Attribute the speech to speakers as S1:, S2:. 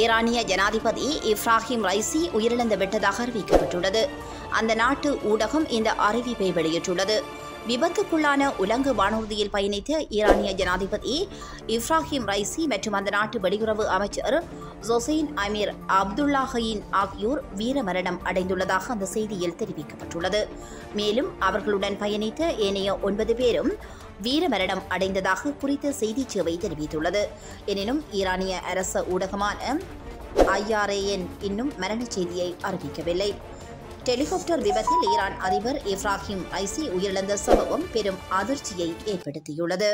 S1: ஈரானிய ஜனாதிபதி Ebrahim Raisi உயிரிழந்து விட்டதாக அறிவிக்கப்பட்டுள்ளது. அந்த நாட்டு ஊடகம் இந்த அறிவிப்பை வெளியிட்டுள்ளது. விபத்துக்குள்ளான உலங்கு வானூர்தியில் பயணித்த ஈரானிய ஜனாதிபதி இப்ராஹிம் ரைசி மற்றும் அந்த நாட்டு வெளியுறவு அமைச்சர் ஜொசைன் அமீர் அப்துல்லாஹின் ஆகியோர் வீரமரணம் அடைந்துள்ளதாக அந்த செய்தியில் தெரிவிக்கப்பட்டுள்ளது. மேலும் அவர்களுடன் பயணித்த ஏனைய ஒன்பது பேரும் வீரமரணம் அடைந்ததாக குறித்த செய்திச் சேவை தெரிவித்துள்ளது. எனினும் ஈரானிய அரச ஊடகமான ஐஆர்ஏஎன் இன்னும் மரணச் செய்தியை அறிவிக்கவில்லை. டெலிகாப்டர் விபத்தில் ஈரான் அதிபர் இப்ராஹிம் ஐசி உயிரிழந்த சம்பவம் பெரும் அதிர்ச்சியை ஏற்படுத்தியுள்ளது.